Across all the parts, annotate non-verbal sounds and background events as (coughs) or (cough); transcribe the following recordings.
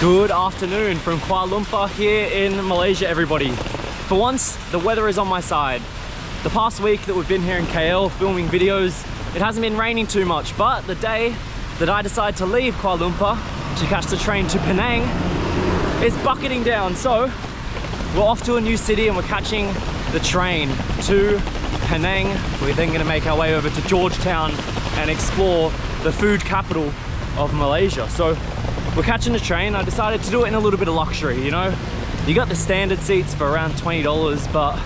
Good afternoon from Kuala Lumpur here in Malaysia, everybody. For once, the weather is on my side. The past week that we've been here in KL filming videos, it hasn't been raining too much, but the day that I decide to leave Kuala Lumpur to catch the train to Penang, it's bucketing down. So we're off to a new city and we're catching the train to Penang. We're then gonna make our way over to Georgetown and explore the food capital of Malaysia. So we're catching the train. I decided to do it in a little bit of luxury, you know? You got the standard seats for around $20, but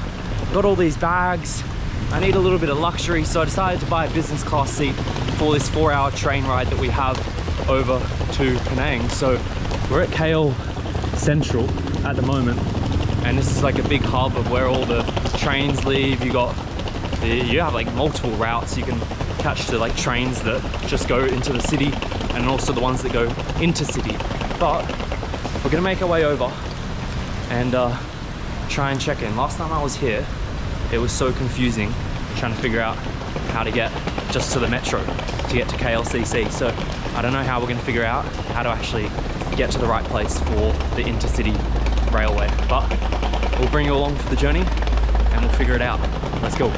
got all these bags. I need a little bit of luxury, so I decided to buy a business class seat for this four hour train ride that we have over to Penang. So we're at KL Central at the moment, and this is like a big hub of where all the trains leave. You got, you have like multiple routes you can catch to like trains that just go into the city and also the ones that go into city. But we're gonna make our way over and uh, try and check in. Last time I was here, it was so confusing trying to figure out how to get just to the metro to get to KLCC. So I don't know how we're gonna figure out how to actually get to the right place for the intercity railway. But we'll bring you along for the journey and we'll figure it out. Let's go.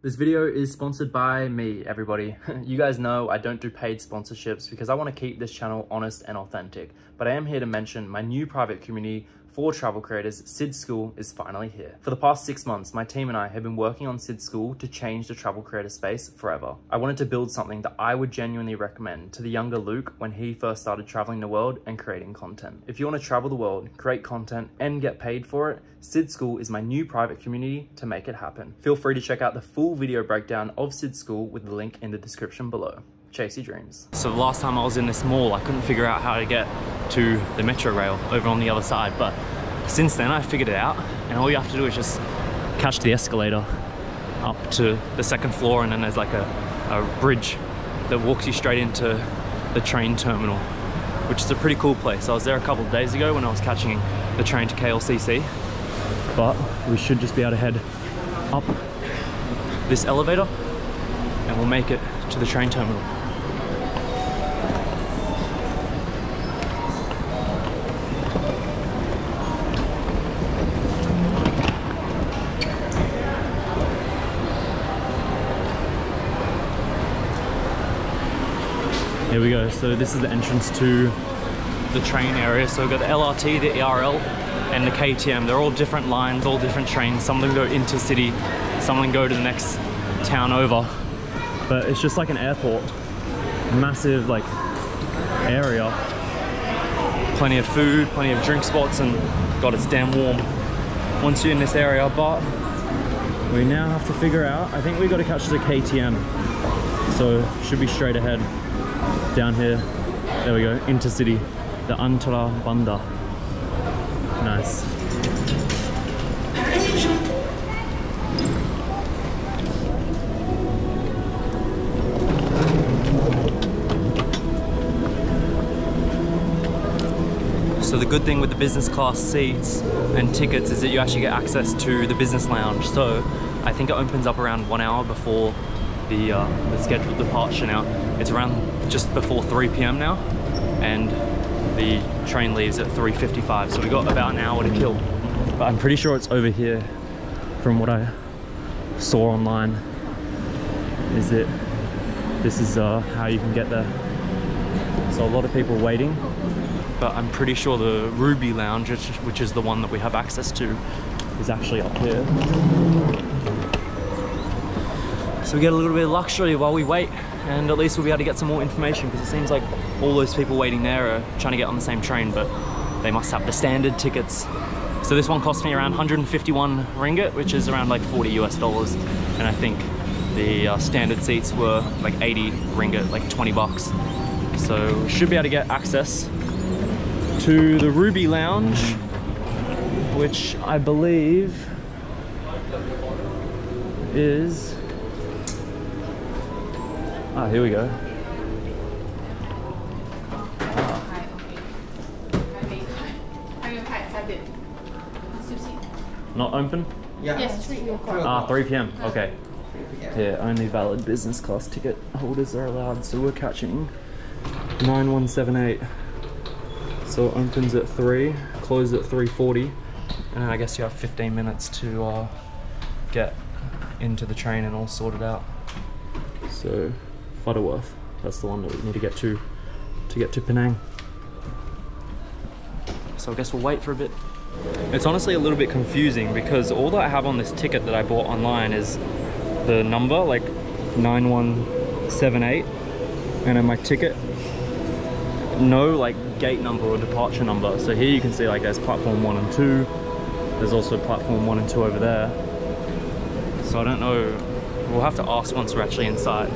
This video is sponsored by me, everybody. (laughs) you guys know I don't do paid sponsorships because I want to keep this channel honest and authentic, but I am here to mention my new private community for travel creators, CYD School is finally here. For the past six months, my team and I have been working on CYD School to change the travel creator space forever. I wanted to build something that I would genuinely recommend to the younger Luke when he first started traveling the world and creating content. If you want to travel the world, create content, and get paid for it, CYD School is my new private community to make it happen. Feel free to check out the full video breakdown of CYD School with the link in the description below chase your dreams. So the last time I was in this mall, I couldn't figure out how to get to the metro rail over on the other side, but since then I figured it out and all you have to do is just catch the escalator up to the second floor and then there's like a, a bridge that walks you straight into the train terminal, which is a pretty cool place. I was there a couple of days ago when I was catching the train to KLCC, but we should just be able to head up this elevator and we'll make it to the train terminal. So this is the entrance to the train area. So we've got the LRT, the ERL, and the KTM. They're all different lines, all different trains. Some of them go intercity, some of them go to the next town over. But it's just like an airport. Massive like area. Plenty of food, plenty of drink spots, and God, it's damn warm once you're in this area. But we now have to figure out, I think we've got to catch the KTM. So should be straight ahead down here. There we go, intercity, the Antara Bandar. Nice. So the good thing with the business class seats and tickets is that you actually get access to the business lounge. So I think it opens up around one hour before the, uh, the scheduled departure now. It's around just before 3 p.m. now and the train leaves at 3.55 so we got about an hour to kill. But I'm pretty sure it's over here from what I saw online is that this is uh, how you can get there. So a lot of people waiting but I'm pretty sure the Ruby Lounge, which is the one that we have access to, is actually up here. So we get a little bit of luxury while we wait, and at least we'll be able to get some more information because it seems like all those people waiting there are trying to get on the same train, but they must have the standard tickets. So this one cost me around 151 ringgit, which is around like 40 US dollars, and I think the uh, standard seats were like 80 ringgit, like 20 bucks. So should be able to get access to the Ruby Lounge, which I believe is... Ah, here we go. Not open? Yeah. Yes, treat your. Ah, 3 p.m. Okay. Yeah, only valid business class ticket holders are allowed, so we're catching 9178. So it opens at 3, closes at 3.40, and I guess you have 15 minutes to uh, get into the train and all sorted out. So, Butterworth, that's the one that we need to get to to get to Penang. So I guess we'll wait for a bit. It's honestly a little bit confusing because all that I have on this ticket that I bought online is the number, like 9178, and then my ticket, no like gate number or departure number. So here you can see like there's platform one and two. There's also platform one and two over there. So I don't know, we'll have to ask once we're actually inside.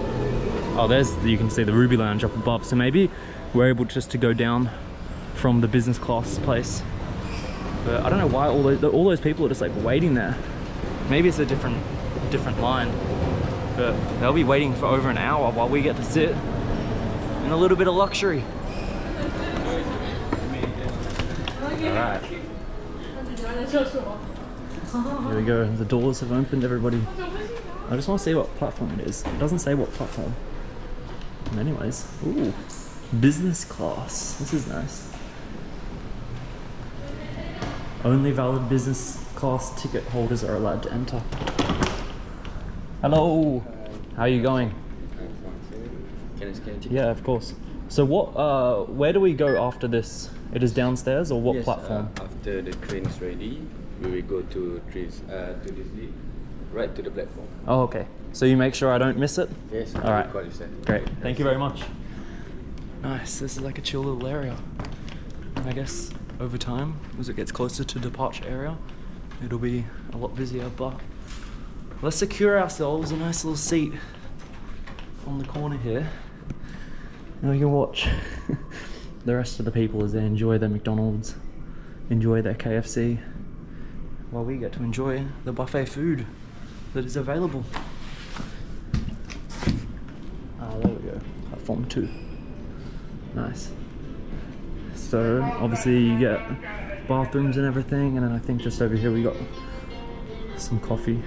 Oh, there's, you can see the Ruby Lounge up above. So maybe we're able just to go down from the business class place. But I don't know why all those, all those people are just like waiting there. Maybe it's a different, different line. But they'll be waiting for over an hour while we get to sit in a little bit of luxury. Alright. Here we go. The doors have opened, everybody. I just want to see what platform it is. It doesn't say what platform. Anyways, ooh, business class. This is nice. Only valid business class ticket holders are allowed to enter. Hello. How are you going? Can I scan Yeah, of course. So what? Uh, where do we go after this? It is downstairs, or what Yes, platform? Uh, after the train is ready, we will go to trains, uh, to this lift, right to the platform. oh, okay. So you make sure I don't miss it. Yes, All right. Call you, sir. Great. Thank you very much. Nice. This is like a chill little area. And I guess over time, as it gets closer to departure area, it'll be a lot busier. But let's secure ourselves a nice little seat on the corner here. And we can watch (laughs) the rest of the people as they enjoy their McDonald's, enjoy their KFC, while we get to enjoy the buffet food that is available. Ah, there Platform two. Nice. So obviously you get bathrooms and everything, and then I think just over here we got some coffee.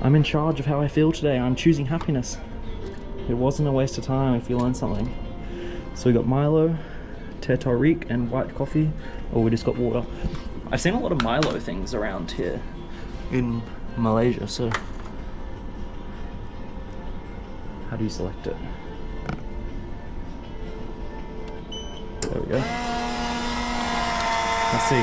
I'm in charge of how I feel today. I'm choosing happiness. It wasn't a waste of time if you learn something. So we got Milo, Teh Tarik, and white coffee, or we just got water. I've seen a lot of Milo things around here in Malaysia, so how do you select it? There we go. Let's see.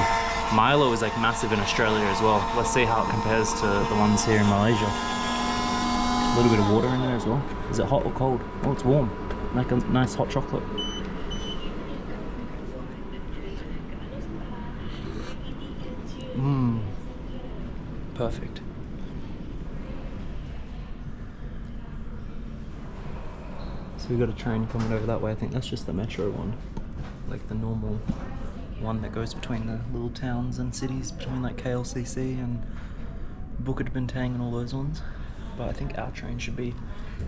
Milo is like massive in Australia as well. Let's see how it compares to the ones here in Malaysia. A little bit of water in there as well. Is it hot or cold? Oh, it's warm. Like a nice hot chocolate. Mmm. Perfect. So we've got a train coming over that way. I think that's just the metro one, like the normal one that goes between the little towns and cities, between like KLCC and Bukit Bintang and all those ones. But I think our train should be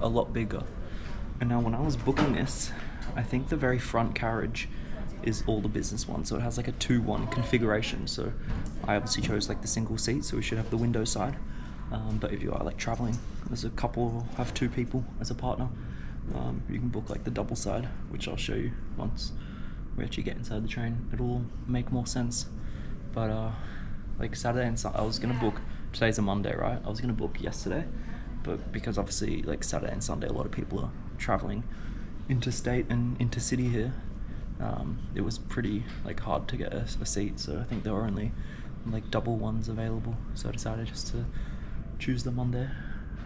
a lot bigger. And now when I was booking this, I think the very front carriage is all the business one. So it has like a 2-1 configuration. So I obviously chose like the single seat, so we should have the window side. Um, but if you are like traveling, there's a couple, have two people as a partner. Um, you can book like the double side, which I'll show you once we actually get inside the train. It'll make more sense. But uh, like Saturday and Sunday, I was gonna book. Today's a Monday, right? I was gonna book yesterday, but because obviously like Saturday and Sunday, a lot of people are traveling interstate and intercity here. Um, it was pretty like hard to get a, a seat, so I think there were only like double ones available. So I decided just to choose the Monday,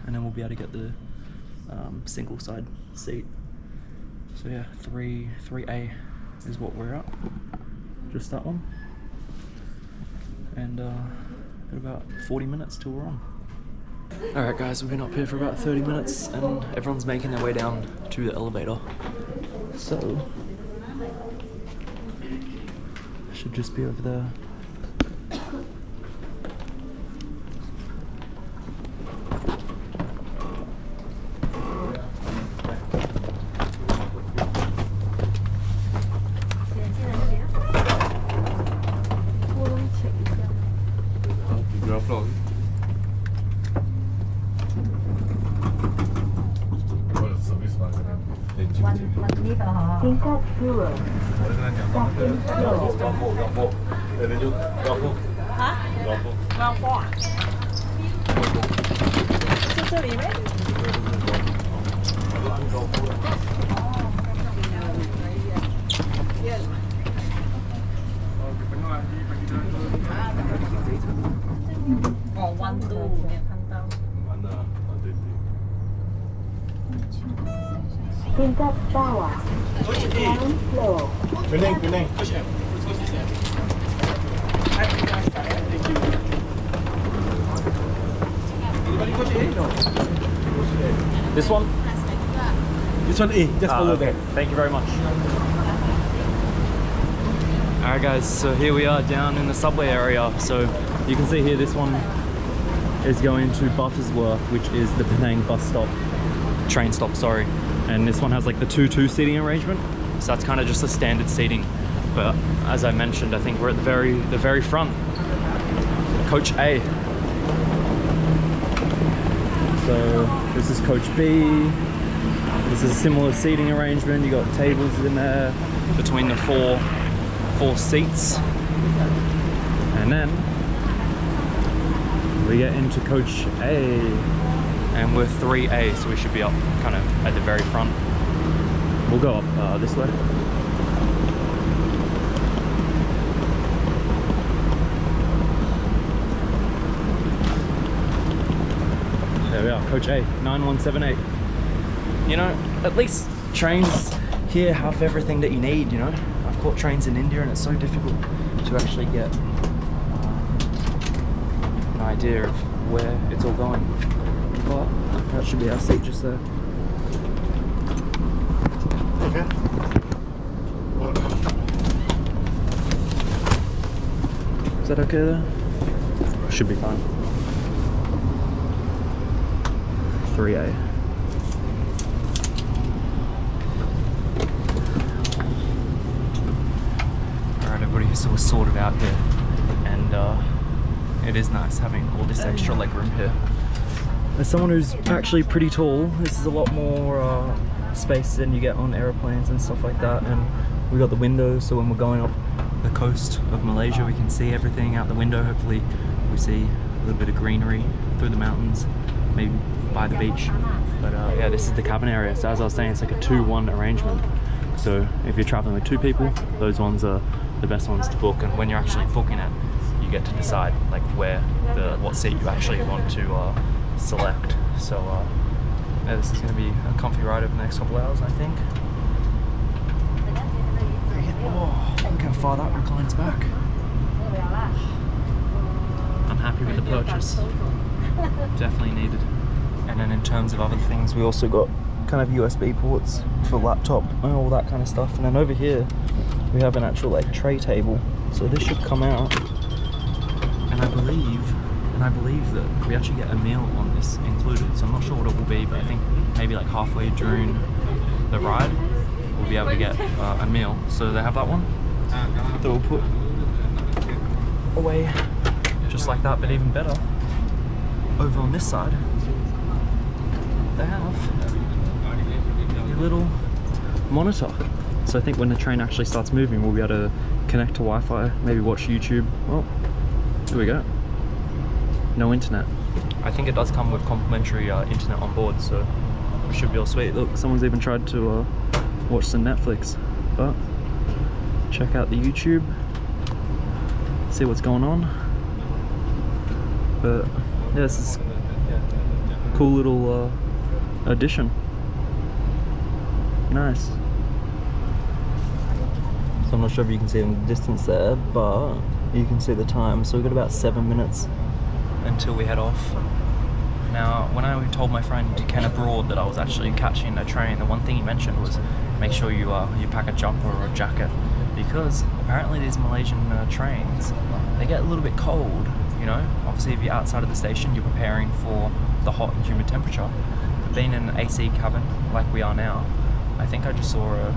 and then we'll be able to get the um, single side seat. So yeah, three three A is what we're at. Just that one. And uh, got about 40 minutes till we're on. Alright guys, we've been up here for about 30 minutes and everyone's making their way down to the elevator. So should just be over there. 嗯好的好的好的好的好的好的好的好的好的好的 Tingkat bawah Ground floor This one? This one A, just Ah, follow okay. that. Thank you very much. Alright guys, so here we are down in the subway area. So you can see here this one is going to Buttersworth, which is the Penang bus stop, train stop, sorry. And this one has like the 2-2 seating arrangement. So that's kind of just a standard seating. But as I mentioned, I think we're at the very the very front. Coach A. So this is coach B. This is a similar seating arrangement. You got tables in there between the four four seats. And then we get into coach A. And we're 3A, so we should be up kind of at the very front. We'll go up uh, this way. There we are, coach A, 9178 you know, at least trains here have everything that you need, you know. I've caught trains in India and it's so difficult to actually get an idea of where it's all going. But that should be our seat just there. Is that okay there? Should be fine. 3A. Alright everybody, so we're sorted out here and uh, it is nice having all this extra leg room here. As someone who's actually pretty tall, this is a lot more uh, space than you get on aeroplanes and stuff like that and we got the windows so when we're going up the coast of Malaysia we can see everything out the window. Hopefully we see a little bit of greenery through the mountains, maybe by the beach. But uh, yeah, this is the cabin area. So as I was saying, it's like a 2-1 arrangement. So if you're traveling with two people, those ones are the best ones to book. And when you're actually booking it, you get to decide like where the what seat you actually want to uh, select. So uh, yeah, this is going to be a comfy ride over the next couple hours, I think. Oh, look how far that reclines back. I'm happy with the purchase. Definitely needed. And then in terms of other things, we also got kind of USB ports for laptop and all that kind of stuff. And then over here, we have an actual like tray table. So this should come out. And I believe, and I believe that we actually get a meal on this included. So I'm not sure what it will be, but I think maybe like halfway during the ride, we'll be able to get uh, a meal. So they have that one that we'll put away just like that, but even better. Over on this side, they have a little monitor. So I think when the train actually starts moving, we'll be able to connect to Wi-Fi, maybe watch YouTube. Well, here we go. No internet. I think it does come with complimentary uh, internet on board, so it should be all sweet. Look, someone's even tried to uh, watch some Netflix, but check out the YouTube, see what's going on. But yeah, this is a cool little uh, addition. Nice. So I'm not sure if you can see in the distance there, but you can see the time. So we've got about seven minutes until we head off. Now, when I told my friend Ken Abroad that I was actually catching a train, the one thing he mentioned was make sure you uh, you pack a jumper or a jacket because apparently these Malaysian uh, trains they get a little bit cold. You know, obviously if you're outside of the station, you're preparing for the hot and humid temperature. But being in an AC cabin like we are now, I think I just saw a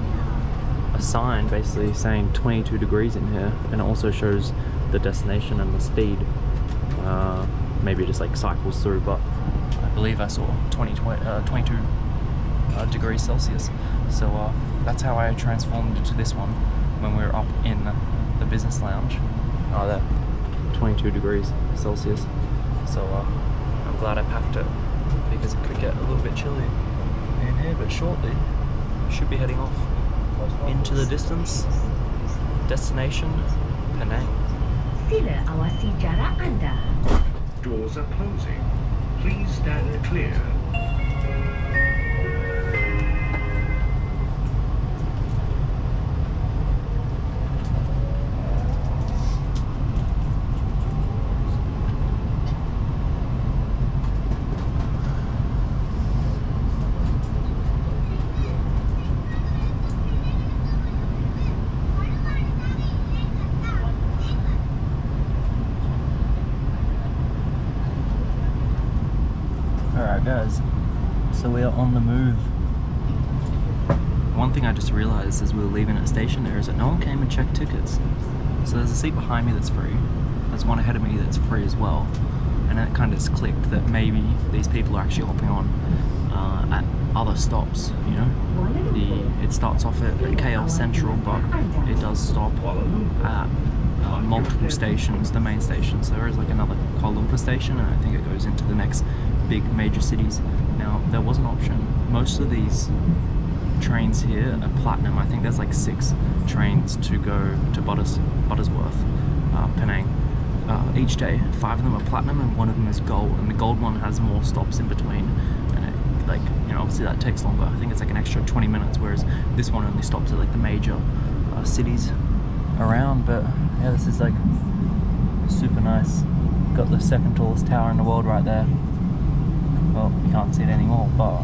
a sign basically saying 22 degrees in here and it also shows the destination and the speed uh, maybe it just like cycles through but I believe I saw 20, uh, 22 uh, degrees Celsius. So uh, that's how I transformed into this one when we were up in the business lounge. Oh, there, 22 degrees Celsius. So uh, I'm glad I packed it because it could get a little bit chilly in here, but shortly should be heading off into the distance. Destination Penang. Sila awasi jarak anda. Doors are closing. Please stand clear. Alright guys, so we are on the move. One thing I realized as we were leaving at the station there is that no one came and checked tickets. So there's a seat behind me that's free, there's one ahead of me that's free as well. And then it kind of just clicked that maybe these people are actually hopping on uh, at other stops, you know? The, it starts off at, at KL Central, but it does stop at uh, multiple stations, the main station. So there is like another Kuala Lumpur station, and I think it goes into the next big major cities. Now, there was an option. Most of these trains here are platinum. I think there's like six trains to go to Butters, Buttersworth, uh, Penang. Uh, each day, five of them are platinum and one of them is gold. And the gold one has more stops in between. And it, like, you know, obviously that takes longer. I think it's like an extra 20 minutes, whereas this one only stops at like the major uh, cities around. But yeah, this is like super nice. Got the second tallest tower in the world right there. Well, you can't see it anymore, but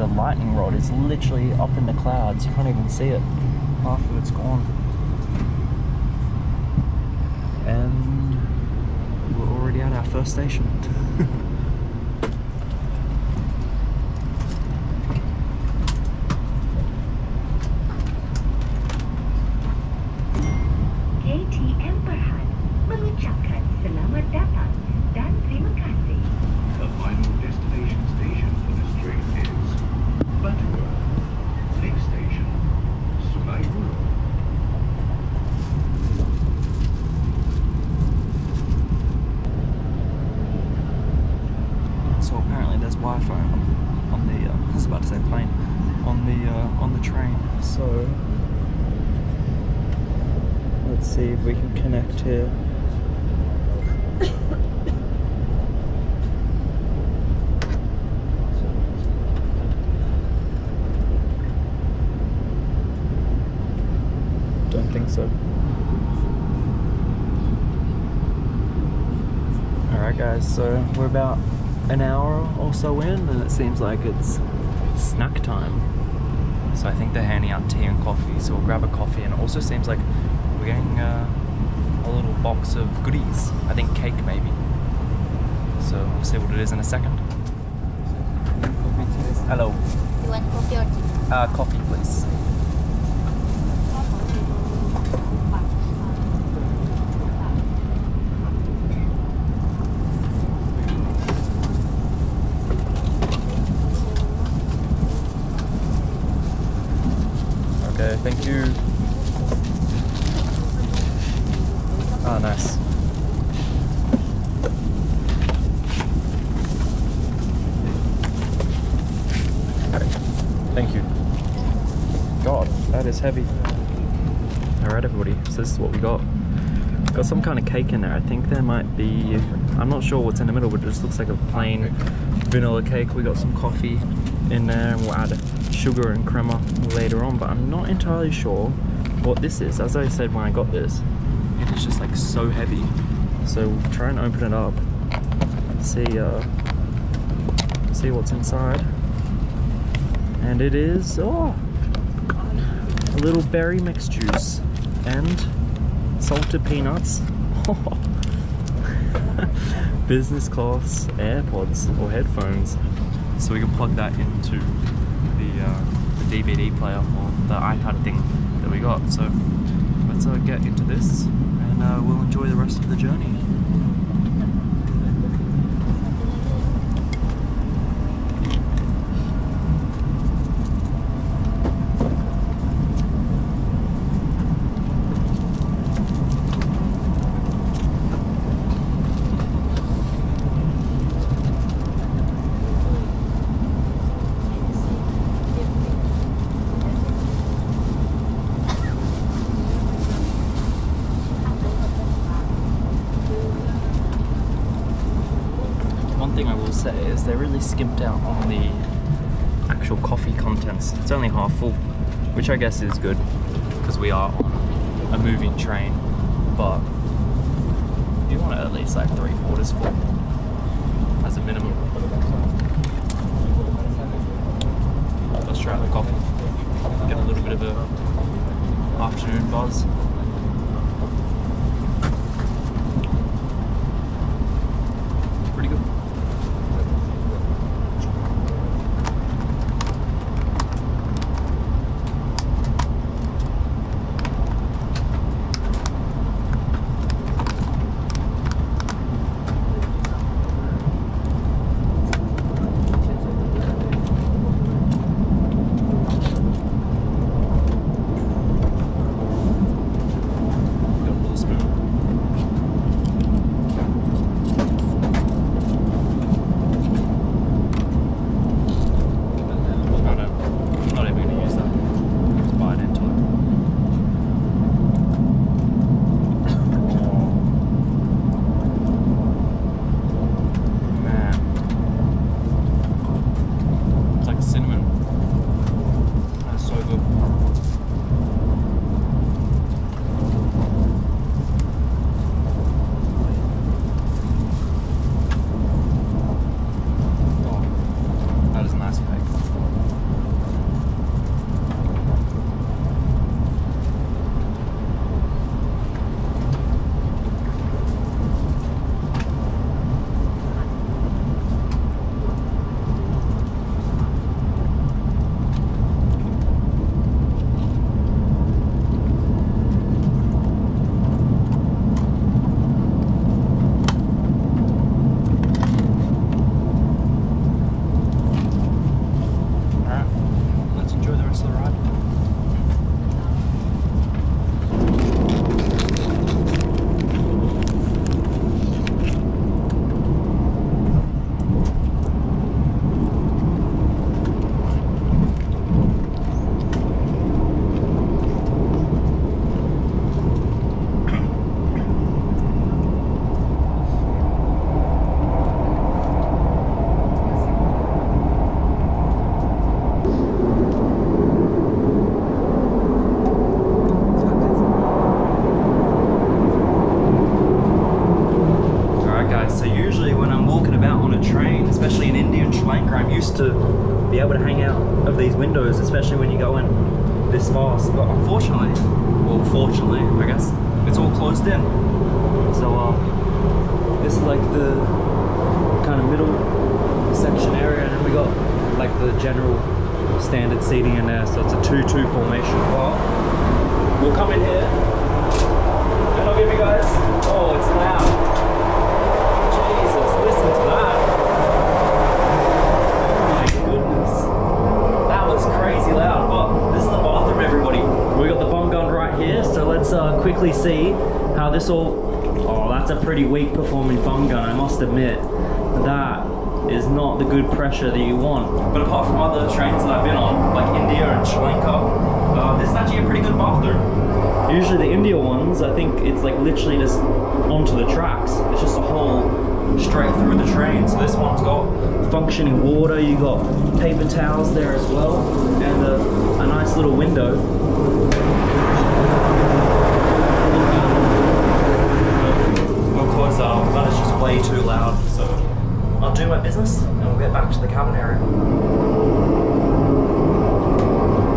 the lightning rod is literally up in the clouds. You can't even see it. Half of it's gone. And we're already at our first station. KTM Berhad mengucapkan selamat datang dan terima kasih. The final destination station for this train is Butterworth. Next station, Sungai Buloh. So apparently there's Wi-Fi on, on the. Uh, I was about to say plane, on the uh, on the train. So let's see if we can connect here. Don't think so. Alright guys, so we're about an hour or so in and it seems like it's snack time. So I think they're handing out tea and coffee, so we'll grab a coffee and it also seems like we're getting uh, a little box of goodies. I think cake maybe. So we'll see what it is in a second. Hello. You want coffee or tea? Uh, coffee please. Okay, thank you. Ah, nice. Okay, Thank you. God, that is heavy. Alright everybody, so this is what we got. Got some kind of cake in there. I think there might be, I'm not sure what's in the middle, but it just looks like a plain vanilla cake. We got some coffee in there and we'll add sugar and crema later on, but I'm not entirely sure what this is. As I said when I got this, it is just like so heavy. So we'll try and open it up, see, uh, see what's inside. And it is, oh, a little berry mixed juice and salted peanuts. (laughs) Business class AirPods or headphones. So we can plug that into the, uh, the DVD player or the iPad thing that we got. So let's uh, get into this and uh, we'll enjoy the rest of the journey. Skimped out on the actual coffee contents. It's only half full, which I guess is good because we are on a moving train. But you want at least like three quarters full pressure that you want. But apart from other trains that I've been on, like India and Sri Lanka, uh, this is actually a pretty good bathroom. Usually the India ones, I think it's like literally just onto the tracks. It's just a hole straight through the train. So this one's got functioning water, you got paper towels there as well, and a, a nice little window. Close up, that is just way too loud, so I'll do my business get back to the cabin area.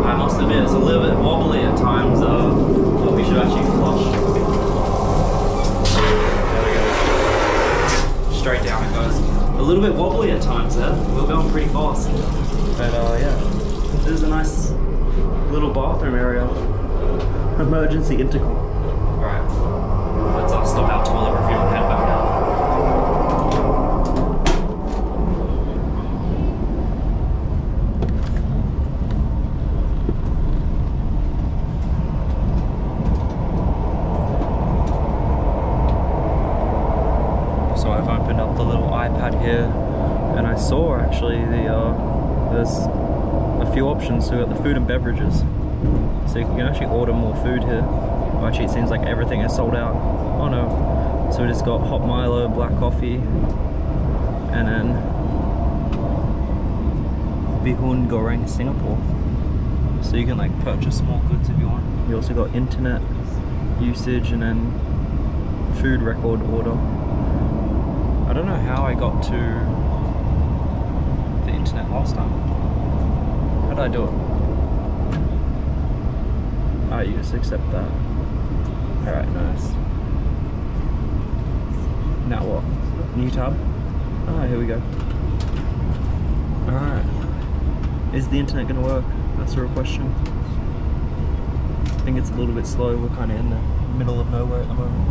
I must admit, it's a little bit wobbly at times, uh, but we should actually flush. There we go. Straight down it goes. A little bit wobbly at times there. We're going pretty fast. But uh, yeah, this is a nice little bathroom area. Emergency intercom. Alright, let's uh, stop our toilet review and head back out. So I've opened up the little iPad here and I saw actually the uh, there's a few options. So we got the food and beverages. So you can actually order more food here. Actually it seems like everything is sold out. Oh no. So we just got hot Milo, black coffee, and then Bihun Goreng Singapore. So you can like purchase small goods if you want. You also got internet usage and then food record order. I don't know how I got to the internet last time. How did I do it? You just accept that. Alright, nice. Now what? New tab? Ah, here we go. Alright. Is the internet gonna work? That's the real question. I think it's a little bit slow. We're kind of in the middle of nowhere at the moment.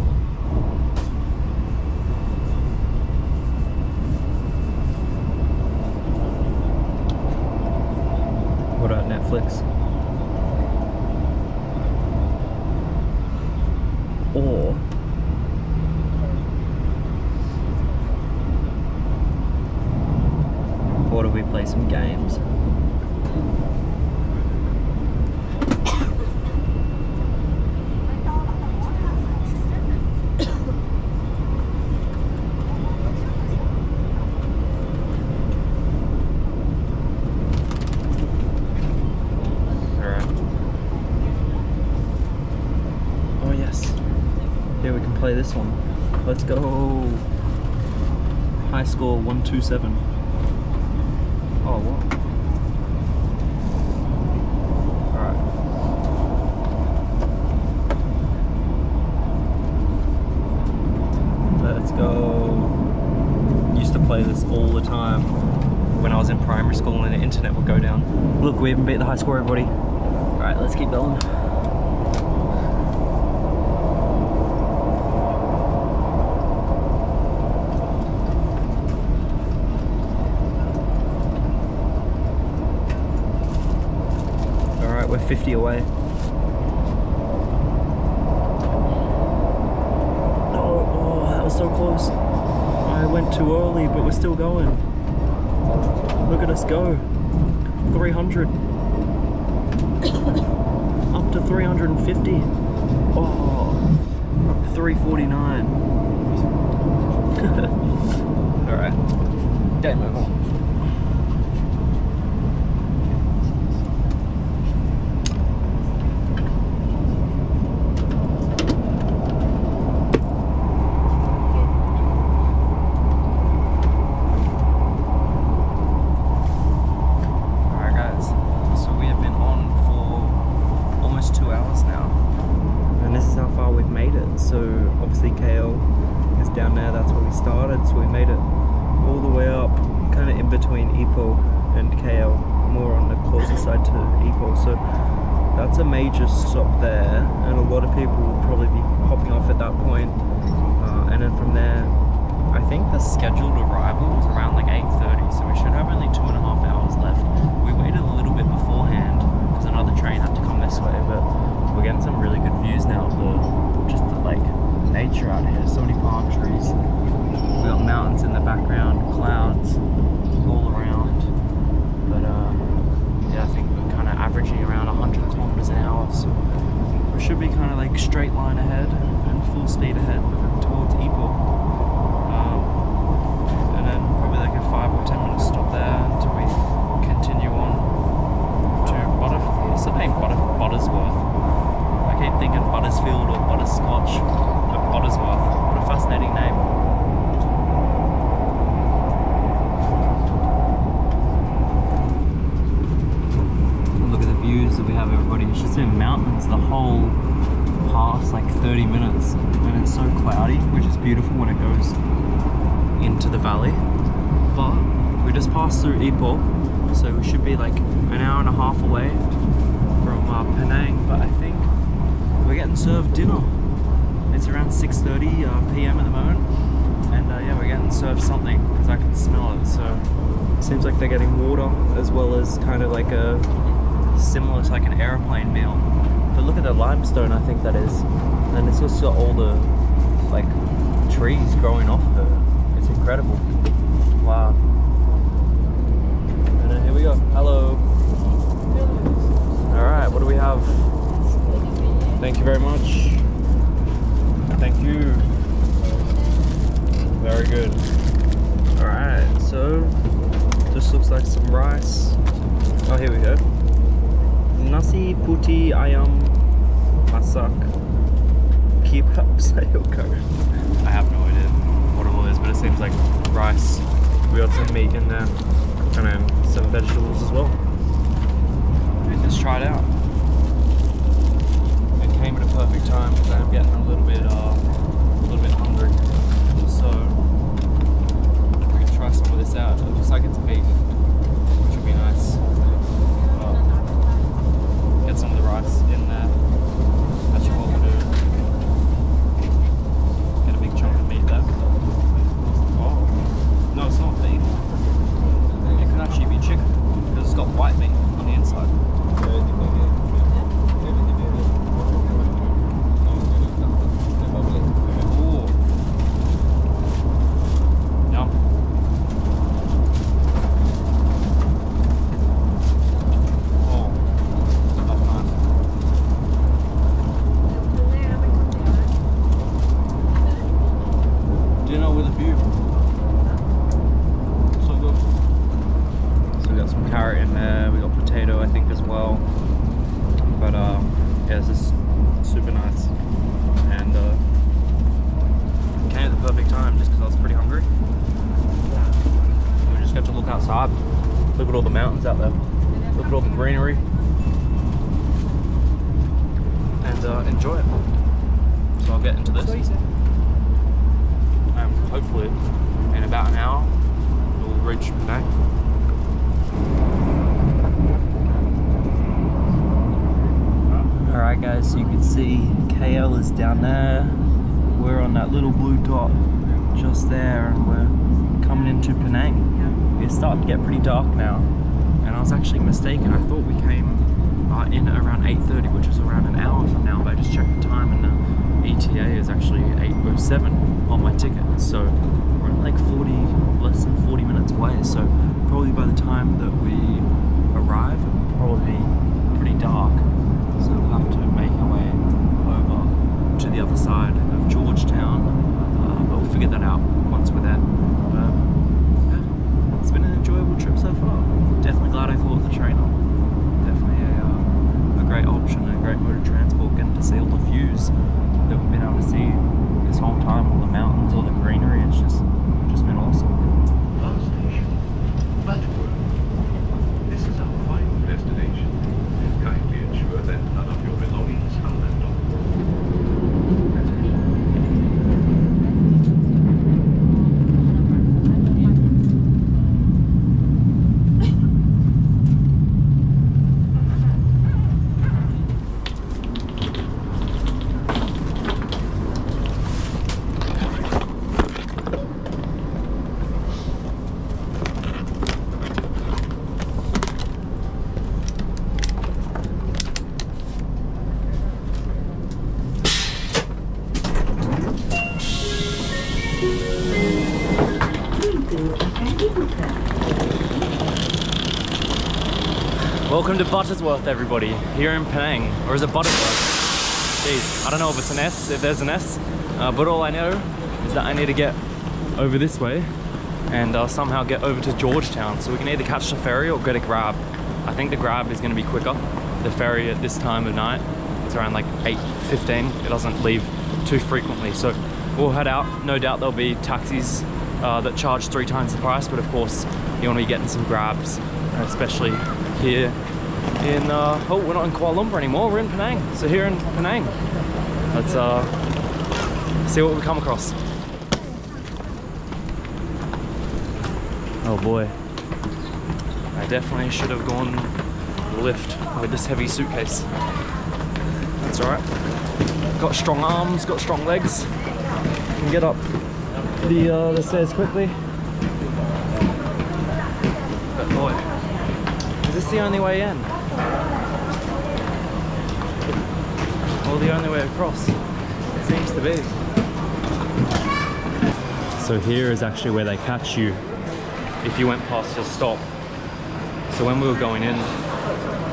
What about Netflix? Or or do we play some games? Alright. Oh yes. Here we can play this one. Let's go. High score 127. Oh what? Alright. Let's go. Used to play this all the time when I was in primary school and the internet would go down. Look, we haven't beat the high score, everybody. Alright, let's keep going. Alright, we're 50 away. Oh, oh, that was so close. I went too early, but we're still going. Look at us go. 300. (coughs) Up to 350. Oh, 349. (laughs) Alright. Game over. Alright guys, so we have been on for almost two hours now. And this is how far we've made it. So obviously KL is down there, that's where we started. So we made it all the way up, kind of in between Ipoh and KL, more on the closer side to Ipoh. So that's a major stop there. And a lot of people will probably be hopping off at that point. Uh, and then from there, I think the scheduled arrival was around like 8.30, so we should have only two and a half hours left. We waited a little bit beforehand because another train had to come this way, but we're getting some really good views now of the, just the like nature out here. So many palm trees. We got mountains in the background, clouds all around. But uh, yeah, I think we're kind of averaging around 100 kilometers an hour, so we should be kind of like straight line ahead and full speed ahead towards Ipoh. Um, and then probably like a five or ten minute stop there until we continue on to Butter. What's the name? Butter Buttersworth. I keep thinking Buttersfield or Butterscotch. No, Buttersworth. What a fascinating name. Look at the views that we have, everybody. It's just the whole past like 30 minutes, and it's so cloudy, which is beautiful when it goes into the valley. But we just passed through Ipoh, so we should be like an hour and a half away from uh, Penang. But I think we're getting served dinner. It's around 6:30 uh, p.m. at the moment, and uh, yeah, we're getting served something because I can smell it. So it seems like they're getting water as well as kind of like a similar to like an airplane meal. But look at the limestone, I think that is, and it's also got all the like trees growing off of it. It's incredible. Wow. And then here we go. Hello. All right. What do we have? Thank you very much. Thank you. Very good. All right. So this looks like some rice, Oh, here we go. nasi putih ayam masak kebab sayur I have no idea what it all is, but it seems like rice. We got some meat in there and then some vegetables as well. Let's try it out. It came at a perfect time because I'm getting a little bit, uh, a little bit hungry. So we can try some of this out. It looks like it's beef, which would be nice. Uh, get some of the rice so we're like 40, less than 40 minutes away so probably by the time that we arrive it'll probably be pretty dark. So we'll have to make our way over to the other side of Georgetown. Uh, but we'll figure that out once we're there. But yeah, it's been an enjoyable trip so far. Definitely glad I caught the train on. Definitely a, uh, a great option, a great mode of transport, getting to see all the views that we've been able to see this whole time, all the mountains, all the greenery. It's just just been awesome. Last station, Butterworth. This is our final destination. Kindly ensure that none of your belongings are left on board. Pintu akan dibuka. Welcome to Buttersworth, everybody, here in Penang. Or is it Butterworth? Jeez, I don't know if it's an S, if there's an S, uh, but all I know is that I need to get over this way and uh, somehow get over to Georgetown. So we can either catch the ferry or get a grab. I think the grab is going to be quicker. The ferry at this time of night, it's around like 8.15. It doesn't leave too frequently. So we'll head out. No doubt there'll be taxis uh, that charge three times the price, but of course you want to be getting some grabs, especially here in, uh, oh, we're not in Kuala Lumpur anymore, we're in Penang. So here in Penang, let's uh, see what we come across. Oh boy. I definitely should have gone lift with this heavy suitcase. That's alright. Got strong arms, got strong legs. Can get up the, uh, the stairs quickly. But boy, is this the only way in? Or the only way across? It seems to be. So here is actually where they catch you if you went past your stop. So when we were going in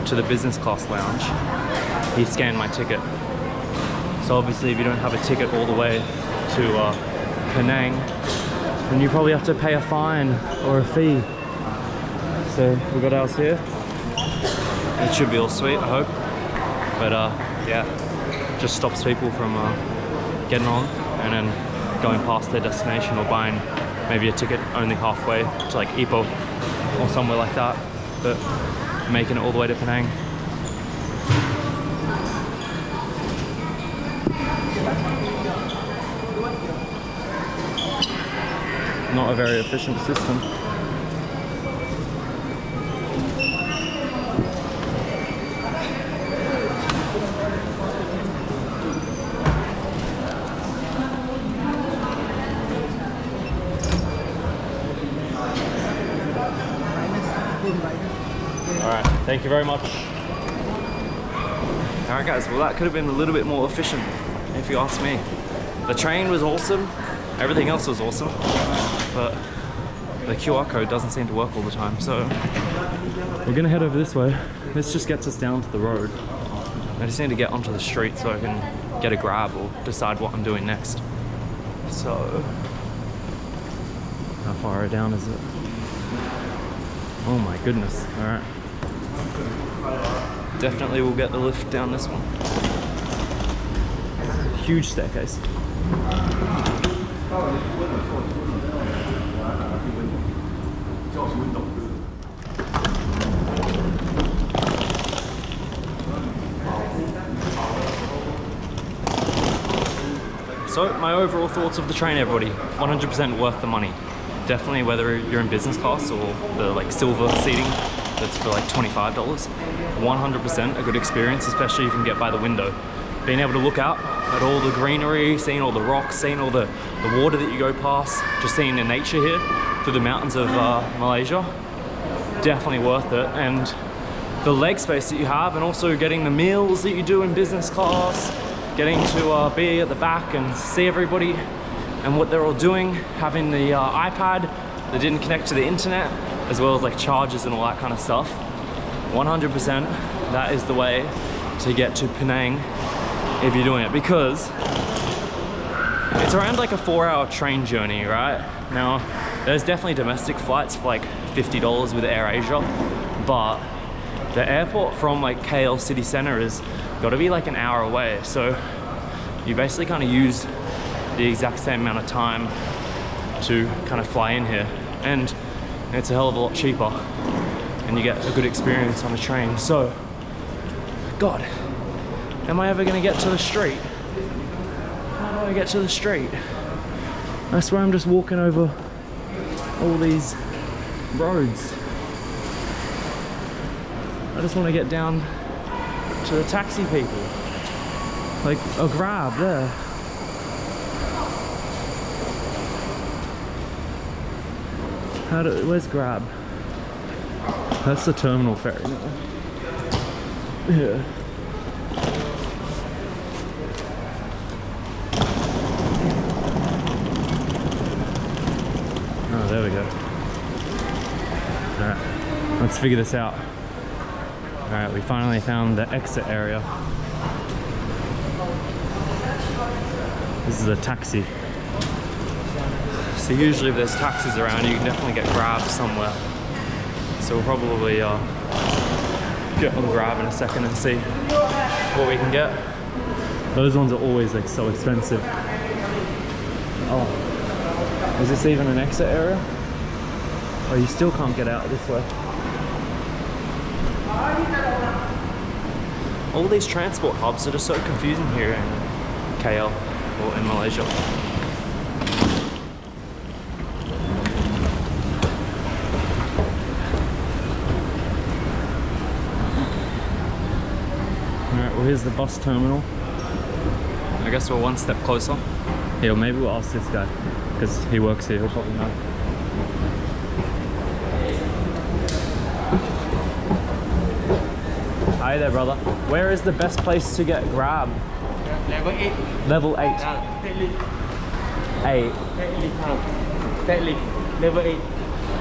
to the business class lounge, he scanned my ticket. So obviously if you don't have a ticket all the way to uh, Penang, then you probably have to pay a fine or a fee. So we got ours here. It should be all sweet, I hope. But uh, yeah, just stops people from uh, getting on and then going past their destination or buying maybe a ticket only halfway to like Ipoh or somewhere like that. But making it all the way to Penang. Not a very efficient system. All right, thank you very much. All right, guys. Well, that could have been a little bit more efficient, if you ask me. The train was awesome. Everything else was awesome, but the QR code doesn't seem to work all the time. So we're gonna head over this way. This just gets us down to the road. I just need to get onto the street so I can get a grab or decide what I'm doing next. So, how far down is it? Oh my goodness. All right. Definitely will get the lift down this one. Huge staircase. So, my overall thoughts of the train, everybody. 100% worth the money. Definitely, whether you're in business class or the like silver seating, that's for like $25. 100% a good experience, especially if you can get by the window. Being able to look out at all the greenery, seeing all the rocks, seeing all the, the water that you go past, just seeing the nature here through the mountains of uh, Malaysia. Definitely worth it. And the leg space that you have and also getting the meals that you do in business class, getting to uh, be at the back and see everybody and what they're all doing, having the uh, iPad that didn't connect to the internet, as well as like chargers and all that kind of stuff. 100% that is the way to get to Penang if you're doing it because it's around like a four hour train journey, right? Now, there's definitely domestic flights for like $50 with AirAsia, but the airport from like KL city center is got to be like an hour away. So you basically kind of use the exact same amount of time to kind of fly in here. And it's a hell of a lot cheaper and you get a good experience on a train. So, God, am I ever gonna get to the street? How do I get to the street? I swear I'm just walking over all these roads. I just want to get down to the taxi people. Like a grab there. How do, where's grab? That's the terminal ferry now. Yeah. Oh, there we go. Alright, let's figure this out. Alright, we finally found the exit area. This is a taxi. So usually if there's taxis around, you can definitely get grabbed somewhere. So we'll probably uh, get on Grab in a second and see what we can get. Those ones are always like so expensive. Oh, is this even an exit area? Oh, you still can't get out this way. All these transport hubs that are just so confusing here in KL or in Malaysia. Well here's the bus terminal. I guess we're one step closer. Yeah, maybe we'll ask this guy, because he works here, he'll probably know. Hi there, brother. Where is the best place to get Grab? Level 8. Level 8. Yeah, take 8. Take lift. huh. Take lift. Level 8.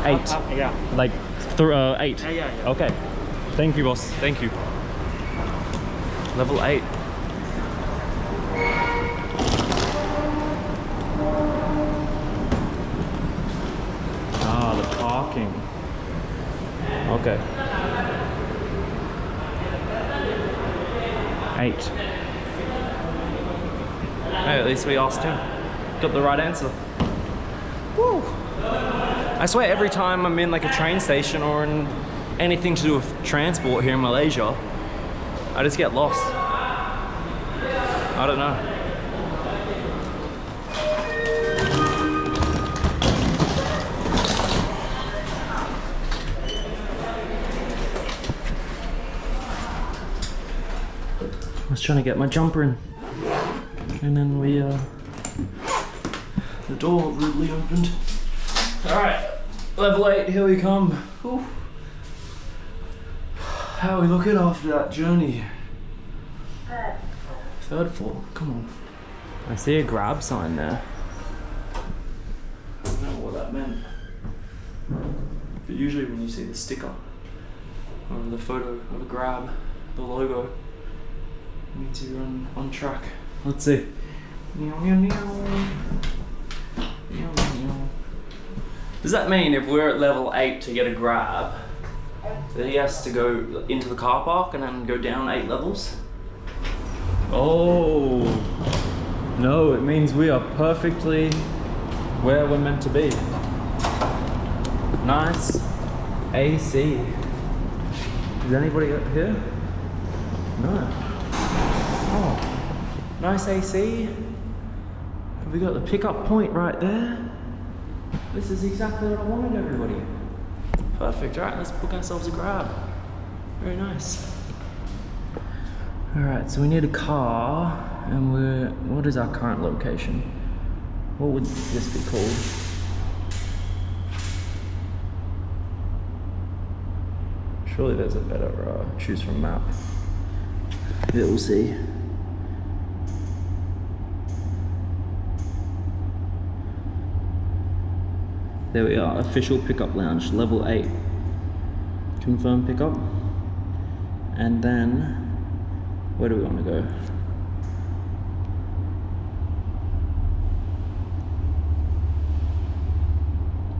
8. Up, up, yeah. Like, th uh, 8. Yeah, yeah, yeah. Okay. Thank you, boss. Thank you. Level 8. Ah, the parking. Okay. Eight. Hey, at least we asked him. Got the right answer. Woo! I swear every time I'm in like a train station or in anything to do with transport here in Malaysia, I just get lost. I don't know. I was trying to get my jumper in. And then we, uh, the door rudely opened. Alright, level 8, here we come. Whew. How are we looking after that journey? Third floor, come on. I see a grab sign there. I don't know what that meant. But usually when you see the sticker or the photo of a grab, the logo, it means you're on, on track. Let's see. Meow, meow, meow. Meow, meow, meow. Does that mean if we're at level 8 to get a grab, that he has to go into the car park and then go down 8 levels? Oh. No, it means we are perfectly where we're meant to be. Nice AC. Is anybody up here? No. Oh, nice AC. Have we got the pickup point right there? This is exactly what I wanted, everybody. Perfect. All right, let's book ourselves a grab. Very nice. All right, so we need a car, and we're. What is our current location? What would this be called? Surely there's a better uh, choose from map. We'll see. There we are, official pickup lounge, level 8. Confirm pickup. And then, where do we want to go?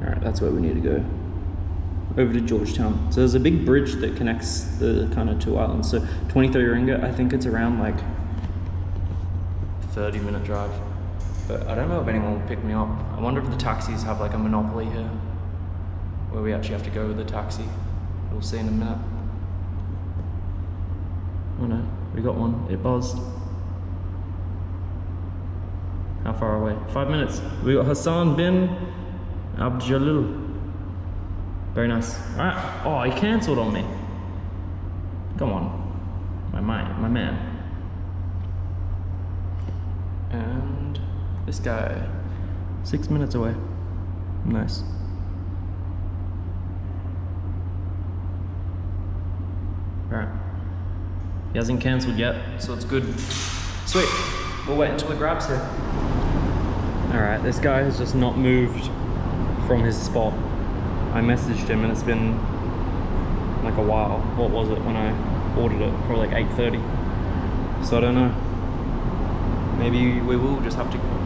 Alright, that's where we need to go. Over to Georgetown. So there's a big bridge that connects the kind of two islands. So 23 ringgit, I think it's around like 30 minute drive. But I don't know if anyone will pick me up. I wonder if the taxis have like a monopoly here. Where we actually have to go with the taxi. We'll see in a minute. Oh no, we got one. It buzzed. How far away? Five minutes. We got Hassan bin Abdjalil. Very nice. Alright. Oh, he cancelled on me. Come on. My mind, my man. This guy. Six minutes away. Nice. Alright. He hasn't cancelled yet, so it's good. Sweet. We'll wait until he grab's here. Alright, this guy has just not moved from his spot. I messaged him and it's been like a while. What was it when I ordered it? Probably like 8.30. So I don't know. Maybe we will just have to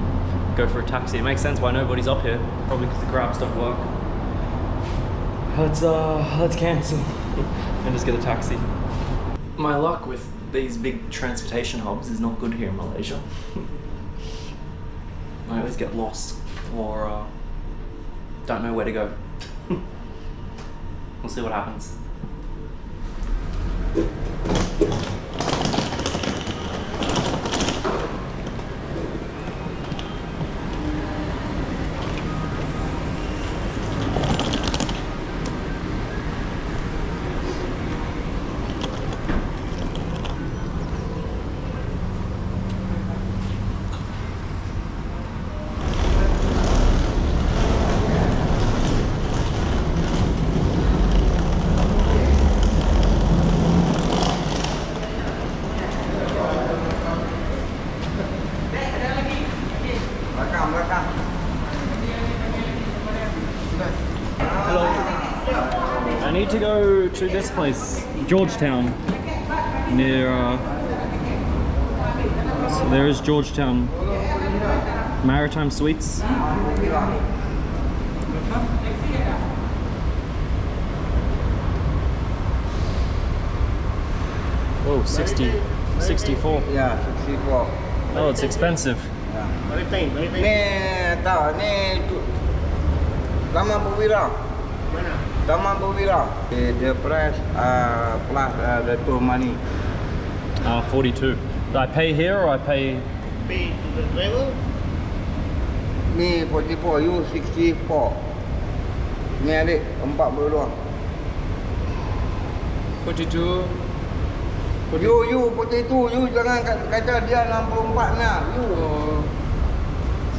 go for a taxi. It makes sense why nobody's up here. Probably because the grabs don't work. Let's uh, let's cancel (laughs) and just get a taxi. My luck with these big transportation hubs is not good here in Malaysia. (laughs) I always get lost or uh, don't know where to go. (laughs) we'll see what happens. I need to go to this place, Georgetown, near. Uh, so there is Georgetown Maritime Suites. Whoa, 60, 64. Ya, 64. Oh, it's expensive. Ya. Maritime, maritime. Ni tak, ni tu- Taman Perwira. Mana? Taman Perwira. The, the price uh, plus uh, the tour money. Ah, 42. Do I pay here or I pay? Pay to the driver. Me 44, you 64. Ni adik, 42. 42. You, you 42, you jangan kat- kata dia 64 ni. You. Oh.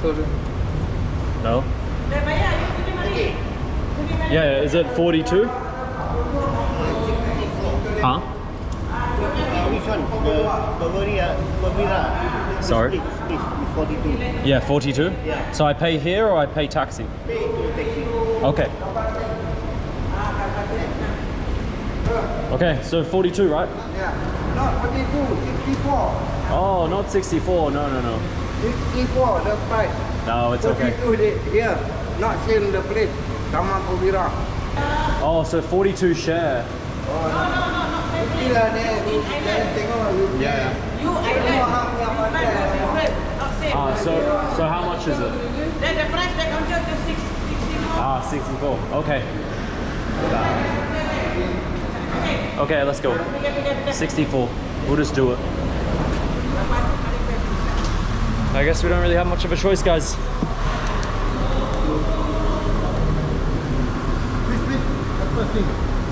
Sorry. No. Yeah, is it 42? Huh? Which one? The Perwira. Perwira. Sorry? Split, split, with 42. Yeah, 42? Yeah. So I pay here or I pay taxi? Pay to taxi. Okay. Okay, so 42, right? Yeah. Not 42, 64. Oh, not 64. No, no, no. 64, the price. No, it's okay. 42 the, here. Not same the place. Taman Perwira. Oh, so 42 share. Lah ni. Jangan tengok. You Yeah. You. Ah, so so how much is it? The price they to six, sixty-four. Ah, 64. Okay. Okay, let's go. 64. We'll just do it. I guess we don't really have much of a choice, guys.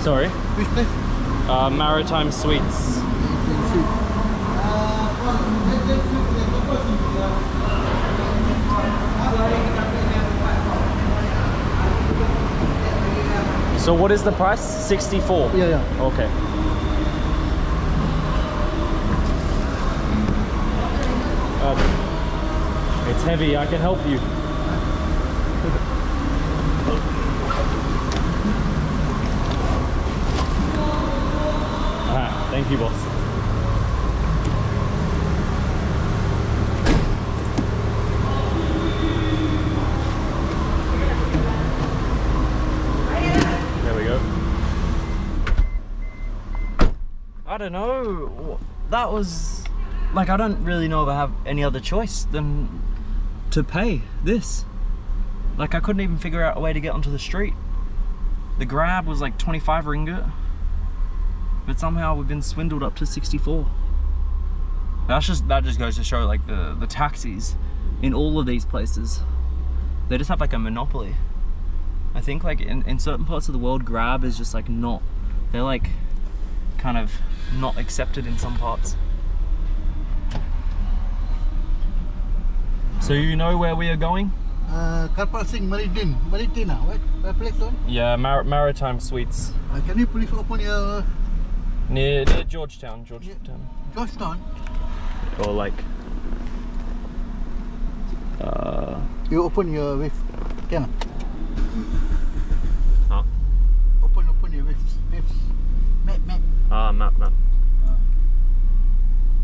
Sorry? Which place? Uh, Maritime Suites. So what is the price? 64? Yeah, yeah. Okay. Uh, it's heavy, I can help you. You, boss. There we go. I don't know. That was like I don't really know if I have any other choice than to pay this. Like I couldn't even figure out a way to get onto the street. The grab was like 25 ringgit. But somehow we've been swindled up to 64. That's just that just goes to show like the the taxis in all of these places. They just have like a monopoly. I think like in, in certain parts of the world grab is just like not they're like kind of not accepted in some parts. So you know where we are going? Uh, Karpal Singh, ah, what? What place on? Yeah, Mar- Maritime Suites. Uh, can you please open your Near near Georgetown, Georgetown. Georgetown? Or like uh You open your with can Huh? Open, open your with with map, map. ah map map.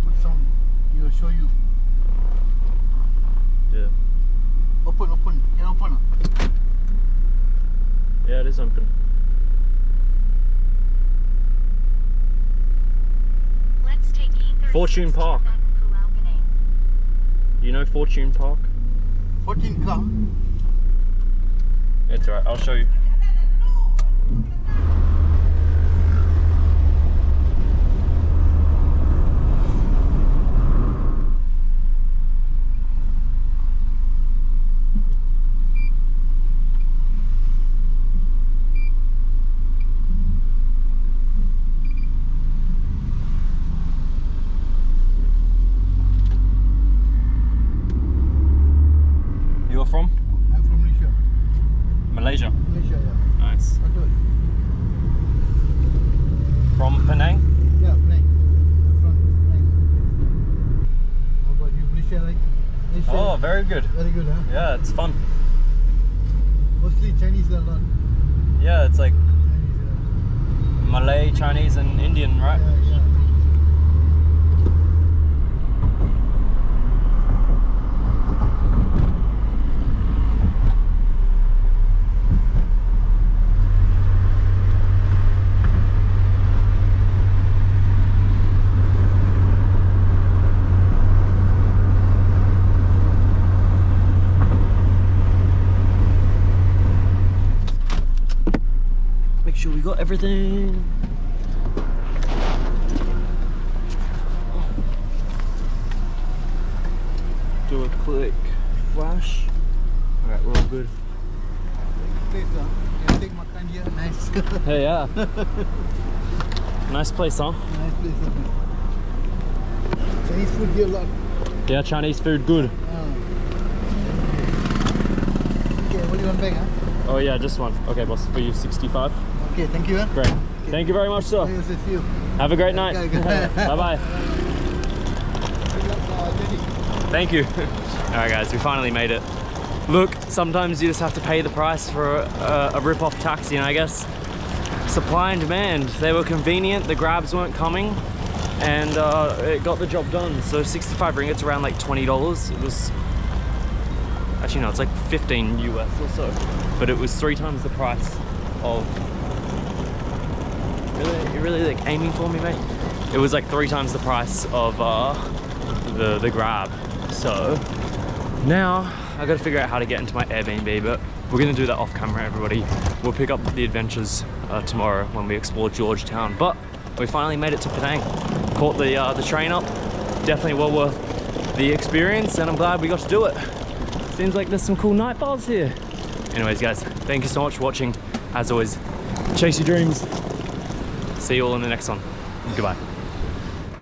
Put some. He will show you. Yeah. Open, open. Can open? ah? Yeah, it is open. Let's take E36 Fortune Park. You know Fortune Park? 14 gram. It's alright, I'll show you. You're from I'm from Malaysia. Malaysia. Malaysia, yeah. Nice. Betul. From Penang? Yeah, Penang. I'm from Penang. How about you, Malaysia? Like Malaysia? Oh, very good. Very good, huh? Yeah, it's fun. Mostly Chinese a lot. Yeah, it's like Chinese, yeah. Malay, Chinese, and Indian, right? Yeah, yeah. Got everything. Do a quick flash. All right, we're all good. Place lah. Can take makan here. Nice. Hey, yeah. (laughs) nice place, huh? nice place. Chinese food here a lot. Yeah, Chinese food, good. Ah. Okay, only one bag, huh? Oh yeah, just one. Okay, boss, for you, 65. Okay, thank you? Great. Thank you very much, sir. Yes, yes, you. Have a great night. Okay, (laughs) okay. Bye-bye. Good luck, Jenny. Thank you. (laughs) All right, guys, we finally made it. Look, sometimes you just have to pay the price for a, a rip-off taxi, and I guess supply and demand. They were convenient, the grabs weren't coming, and uh, it got the job done. So 65 ringgits, around like $20. It was, actually no, it's like 15 US or so, but it was three times the price of, really, you're really like aiming for me, mate? It was like three times the price of uh, the, the grab. So now I gotta figure out how to get into my Airbnb, but we're gonna do that off camera, everybody. We'll pick up the adventures uh, tomorrow when we explore Georgetown. But we finally made it to Penang. Caught the uh, the train up. Definitely well worth the experience, and I'm glad we got to do it. Seems like there's some cool night bars here. Anyways, guys, thank you so much for watching. As always, chase your dreams. See you all in the next one. Goodbye.